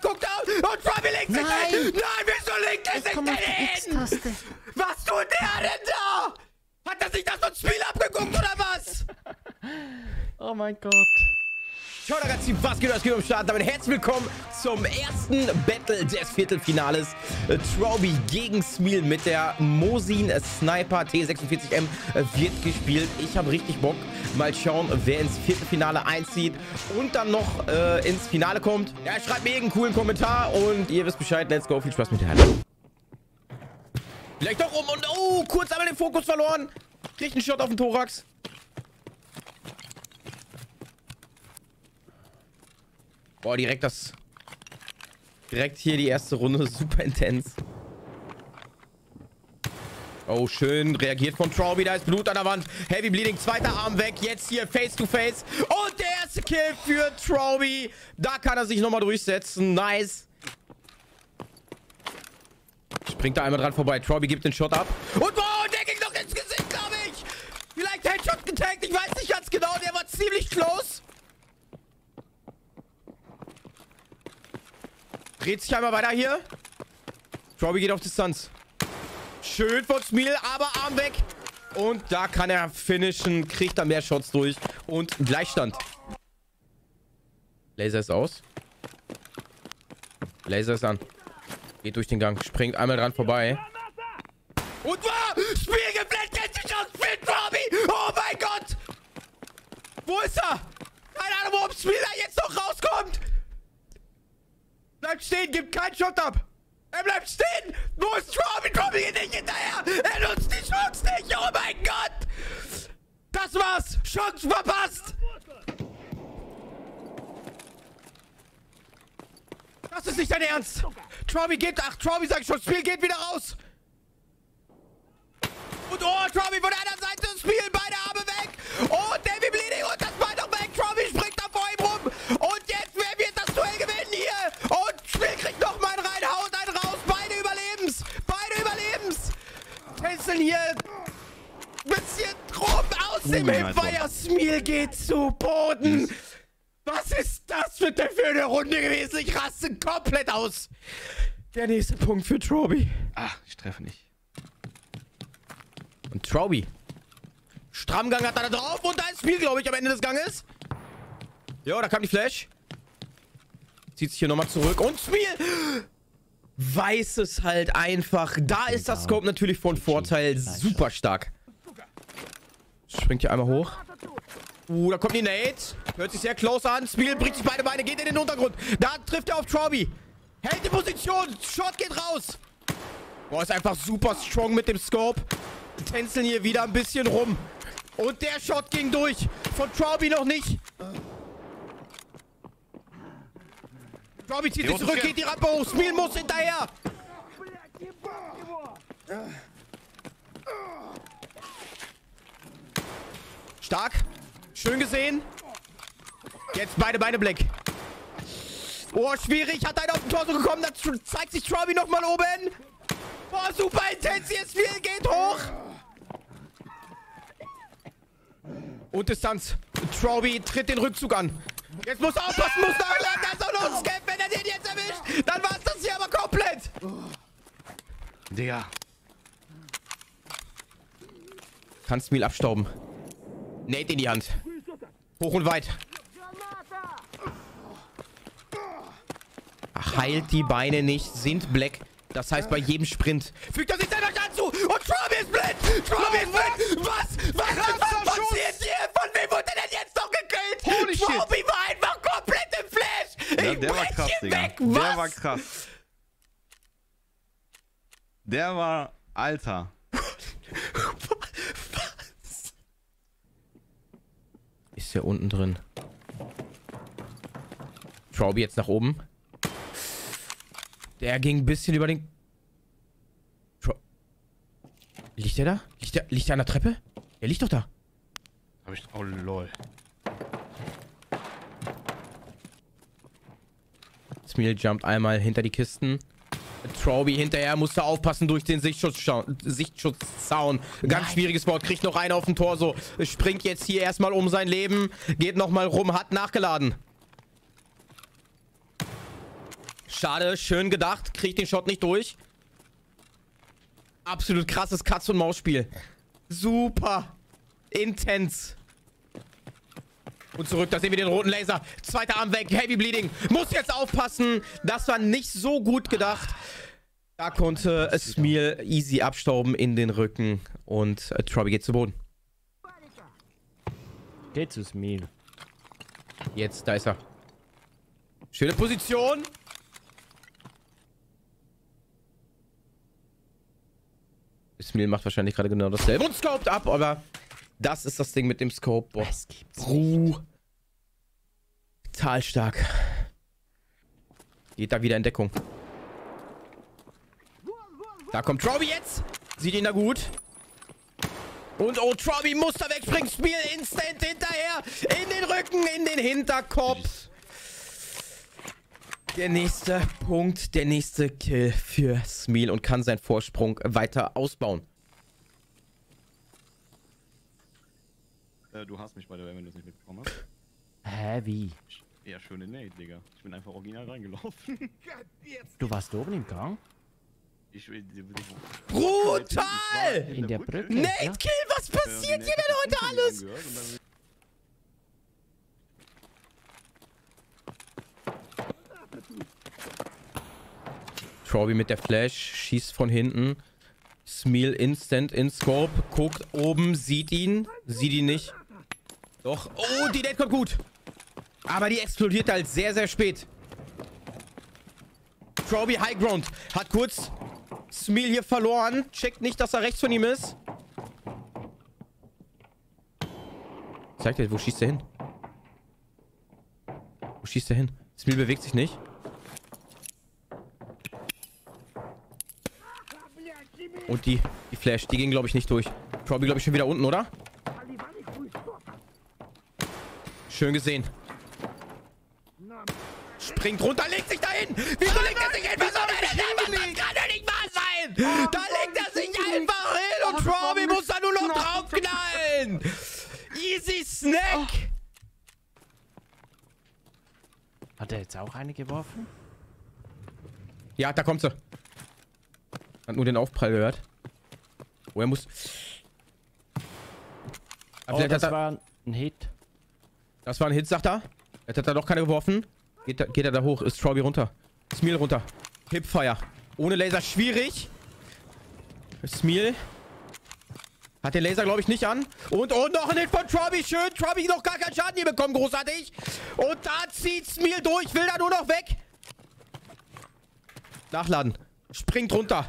guckt auf und Trabi legt sich Nein. hin. Nein, wieso legt er Ich sich komm denn auf die hin? X-Taste. Was tut der denn da? Hat er sich das von Spiel abgeguckt oder was? Oh mein Gott. Ciao ragazzi, was geht, was geht am Start? Damit herzlich willkommen zum ersten Battle des Viertelfinales. Äh, Troby gegen Smil mit der Mosin Sniper T46M äh, wird gespielt. Ich habe richtig Bock. Mal schauen, wer ins Viertelfinale einzieht und dann noch äh, ins Finale kommt. Ja, schreibt mir irgendeinen coolen Kommentar und ihr wisst Bescheid. Let's go, viel Spaß mit der Halle. Vielleicht doch um und oh, kurz einmal den Fokus verloren. Kriegt einen Shot auf den Thorax. Boah, direkt das. Direkt hier die erste Runde. Super intens. Oh, schön. Reagiert von Trauby. Da ist Blut an der Wand. Heavy Bleeding. Zweiter Arm weg. Jetzt hier face to face. Und der erste Kill für Trauby. Da kann er sich nochmal durchsetzen. Nice. Springt da einmal dran vorbei. Trauby gibt den Shot ab. Und wow, Dreht sich einmal weiter hier. Trauby geht auf Distanz. Schön von Smil, aber Arm weg. Und da kann er finishen, kriegt da mehr Shots durch. Und Gleichstand. Laser ist aus. Laser ist an. Geht durch den Gang, springt einmal dran vorbei. Und war Spiel geblendet, für Trauby. Oh mein Gott. Wo ist er? Keine Ahnung, wo Spiel da jetzt noch rauskommt. Bleibt stehen, gibt keinen Shot ab. Er bleibt stehen. Wo ist Trauby? Trauby geht nicht hinterher. Er nutzt die Chance nicht. Oh mein Gott. Das war's. Chance verpasst. Das ist nicht dein Ernst. Trauby geht, ach, Trauby sag ich schon, Spiel geht wieder raus. Und oh, Trauby von der rum aus dem mein Hipfire. Smil geht zu Boden. Was ist das für eine Runde gewesen? Ich raste komplett aus. Der nächste Punkt für Troby. Ah, ich treffe nicht. Und Trauby. Strammgang hat er da drauf und da ist Spiel, glaube ich, am Ende des Ganges. Jo, da kam die Flash. Zieht sich hier nochmal zurück und Spiel weiß es halt einfach. Da ist das Scope natürlich von Vorteil super stark. Springt hier einmal hoch. Uh, da kommt die Nate. Hört sich sehr close an. Spiel bricht sich beide Beine, geht in den Untergrund. Da trifft er auf Trauby. Hält die Position. Shot geht raus. Boah, ist einfach super strong mit dem Scope. Tänzeln hier wieder ein bisschen rum. Und der Shot ging durch. Von Trauby noch nicht. Trauby zieht sich zurück, geht die Rampe hoch. Spiel muss hinterher. Stark. Schön gesehen. Jetzt beide Beine Blick. Oh, schwierig. Hat einer auf den Tor so gekommen. Da zeigt sich Trauby nochmal oben. Boah, super intens. Hier ist viel. Geht hoch. Und Distanz. Trauby tritt den Rückzug an. Jetzt muss er aufpassen, muss nachladen. Da ist auch noch ein Scam. Wenn er den jetzt erwischt, dann war es das hier aber komplett. Digga. Kann Smil abstauben. Nate in die Hand. Hoch und weit. Ach, heilt die Beine nicht, sind black. Das heißt, bei jedem Sprint fügt er sich selber Schaden zu. Und Trauby ist blind. Trauby ist blind. Was? Was, was passiert hier? Von wem wurde denn jetzt noch gekillt? Holy shit. Trauby war einfach komplett im Flash. Ja, ich der war krass, Digga. weg. Der Was? war krass. Der war Alter. Ist der unten drin? Trauby jetzt nach oben. Der ging ein bisschen über den... Tro liegt der da? Liegt der, liegt der an der Treppe? Der liegt doch da. Hab ich. Oh lol. Smil jumpt einmal hinter die Kisten. Trauby hinterher musste aufpassen durch den Sichtschutzzaun. Sichtschutzzaun. Ganz schwieriges Wort. Kriegt noch einen auf den Torso. Springt jetzt hier erstmal um sein Leben. Geht nochmal rum. Hat nachgeladen. Schade, schön gedacht. Kriegt den Shot nicht durch. Absolut krasses Katz-und-Maus-Spiel. Super. Intens. Und zurück, da sehen wir den roten Laser. Zweiter Arm weg, Heavy Bleeding. Muss jetzt aufpassen. Das war nicht so gut gedacht. Da konnte Smil easy abstauben in den Rücken. Und äh, Trobby geht zu Boden. Geht zu Smil. Jetzt, da ist er. Schöne Position. Smil macht wahrscheinlich gerade genau dasselbe und scoped ab, aber das ist das Ding mit dem Scope. Boah, Das gibt's Ruh. Total stark. Geht da wieder in Deckung. Da kommt Trobby jetzt. Sieht ihn da gut. Und oh, Trobby muss da wegspringen. Spiel instant hinterher. In den Rücken, in den Hinterkopf. Der nächste Punkt, der nächste Kill für Smil und kann seinen Vorsprung weiter ausbauen. Äh, du hast mich bei der wenn du es nicht mitbekommen hast. Hä, wie? Ja, schöne Nate, Digga. Ich bin einfach original reingelaufen. Du warst oben im Gang? Ich, ich, ich, Brutal! In der Brücke? Nate Ja. Kill, was passiert hier denn heute alles? Trobby mit der Flash, schießt von hinten. Smil instant in Scope, guckt oben, sieht ihn, sieht ihn nicht. Doch, oh, die Dead kommt gut. Aber die explodiert halt sehr, sehr spät. Trobby High Ground, hat kurz Smil hier verloren, checkt nicht, dass er rechts von ihm ist. Zeigt er, wo schießt er hin? Wo schießt er hin? Smil bewegt sich nicht. Und die, die Flash, die ging, glaube ich, nicht durch. Trobby, glaube ich, schon wieder unten, oder? Schön gesehen. Springt runter, legt sich dahin. Wieso auch eine geworfen? Ja, da kommt sie. Hat nur den Aufprall gehört. Oh, er muss... Aber Oh, das er, war ein Hit. das war ein Hit, sagt er. Jetzt hat er doch keine geworfen. Geht, da- geht er da hoch. Ist Strawby runter. Smil runter. Hipfire. Ohne Laser schwierig. Smil. Hat den Laser, glaube ich, nicht an. Und, und noch ein Hit von Trobby. Schön. Trobby noch gar keinen Schaden hier bekommen. Großartig. Und da zieht Smil durch. Will da nur noch weg. Nachladen. Springt runter.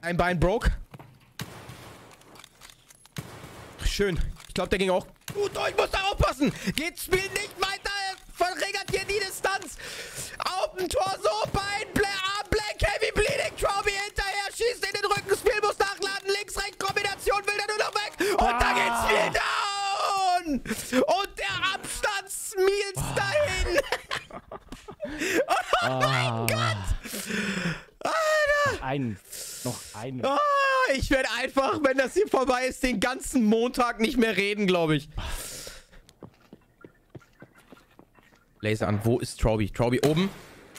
Ein Bein broke. Schön. Ich glaube, der ging auch gut durch. Muss da aufpassen. Geht Spiel nicht weiter. Verringert hier die Distanz. Auf dem Tor so. Bein. Und der Abstand smielt's dahin. Oh mein Gott! Ein. Noch ein. Ah, ich werde einfach, wenn das hier vorbei ist, den ganzen Montag nicht mehr reden, glaube ich. Laser an. Wo ist Trobby? Trobby oben.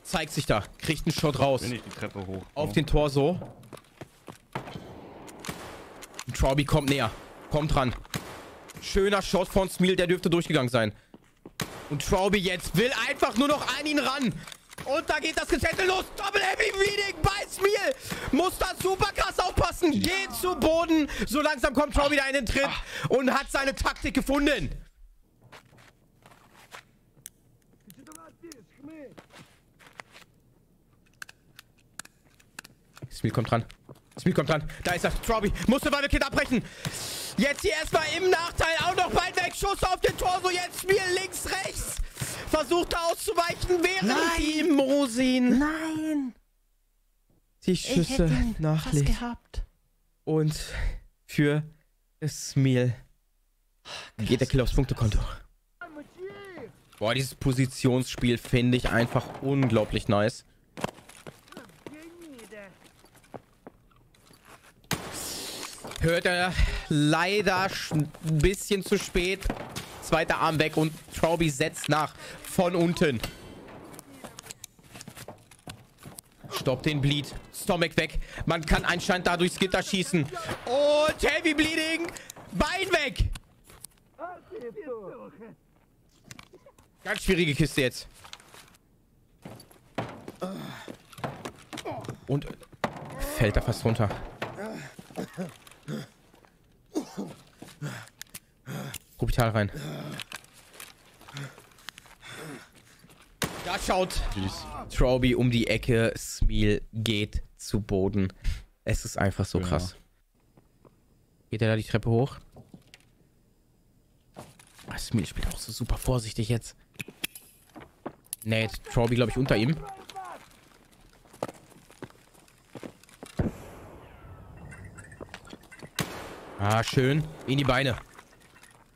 Zeigt sich da. Kriegt einen Shot raus. Bin ich die Treppe hoch. Auf den Torso. Und Trobby kommt näher. Kommt ran. Schöner Shot von Smil. Der dürfte durchgegangen sein. Und Trobby jetzt will einfach nur noch an ihn ran. Und da geht das Gezettel los. Double Heavy Bleeding bei Smil. Muss da super krass aufpassen. Geht zu Boden. So langsam kommt Trobby da in den Tritt. Und hat seine Taktik gefunden. Smil kommt dran. Smil kommt dran. Da ist er. Trobby. Musste Warte Kid abbrechen. Jetzt hier erstmal im Nachteil. Auch noch bald weg. Schuss auf den Tor. So jetzt Smil links, rechts. Versucht er auszuweichen, während die Mosin Nein! die Ich Schüsse fast nachlegt. gehabt. Und für Smil geht der Kill aufs Punktekonto. Boah, dieses Positionsspiel finde ich einfach unglaublich nice. Hört er leider ein bisschen zu spät. Zweiter Arm weg und Trauby setzt nach von unten. Stopp den Bleed. Stomach weg. Man kann anscheinend da durchs Gitter schießen. Und Heavy Bleeding. Bein weg. Ganz schwierige Kiste jetzt. Und fällt da fast runter. Hospital rein. Da schaut Troby um die Ecke. Smeel geht zu Boden. Es ist einfach so Ja. krass. Geht er da die Treppe hoch? Ah, Smeel spielt auch so super vorsichtig jetzt. Nee, Troby, glaube ich, unter ihm. Ah, schön. In die Beine.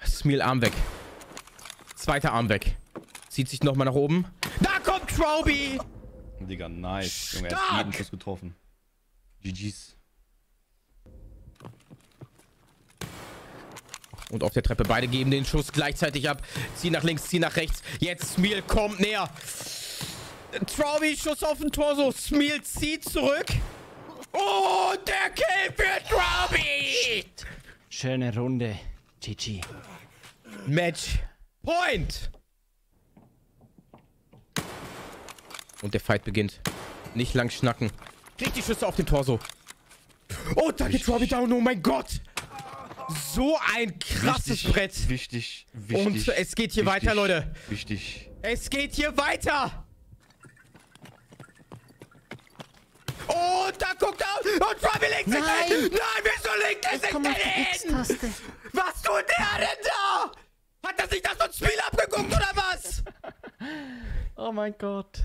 Smeel Arm weg. Zweiter Arm weg. Zieht sich nochmal nach oben. Da kommt Troby! Digga, nice. Junge, er hat jeden Schuss getroffen. GG's. Und auf der Treppe beide geben den Schuss gleichzeitig ab. Zieh nach links, zieh nach rechts. Jetzt Smeel kommt näher. Troby, Schuss auf den Torso. Smeel zieht zurück. Oh, der Kill Troby! Schöne Runde. GG. Match Point! Und der Fight beginnt. Nicht lang schnacken. Kriegt die Schüsse auf den Torso. Oh, da geht Robbie down. Oh mein Gott! So ein krasses Wichtig, Brett. Wichtig, wichtig. Und es geht hier wichtig, weiter, Leute. Wichtig. Es geht hier weiter. Und da guckt er. Und Robbie legt sich Nein. hin. Nein, wieso legt er sich Komm auf die denn hin? X-Taste. Was tut der denn da? Hat er sich das so ein Spiel abgeguckt oder was? Oh mein Gott.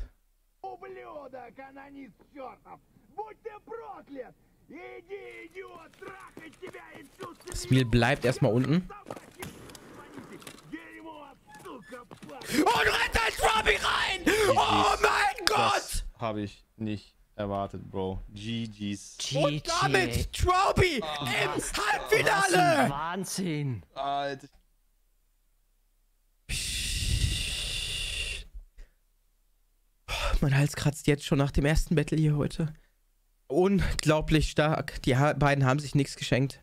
Ублюдок, анонист чертов! Будь ты проклят! Иди, идиот, трахать тебя и всю Smil bleibt erstmal unten. Дерьмо, сука, падла! Und rennt als Robbie rein! Oh mein Gott! Das habe ich nicht erwartet, Bro. GG's. Und damit Troby im Was ein Halbfinale! Wahnsinn. Alter. Mein Hals kratzt jetzt schon nach dem ersten Battle hier heute. Unglaublich stark. Die ha beiden haben sich nichts geschenkt.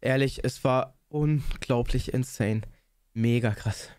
Ehrlich, es war unglaublich insane. Mega krass.